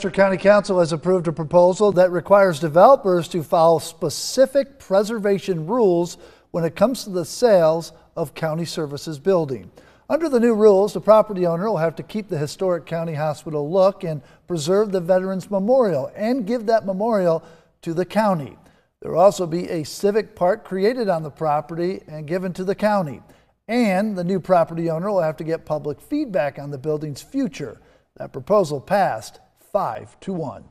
Dorchester County Council has approved a proposal that requires developers to follow specific preservation rules when it comes to the sales of county services building. Under the new rules, the property owner will have to keep the historic county hospital look and preserve the Veterans Memorial and give that memorial to the county. There will also be a civic park created on the property and given to the county. And the new property owner will have to get public feedback on the building's future. That proposal passed five to one.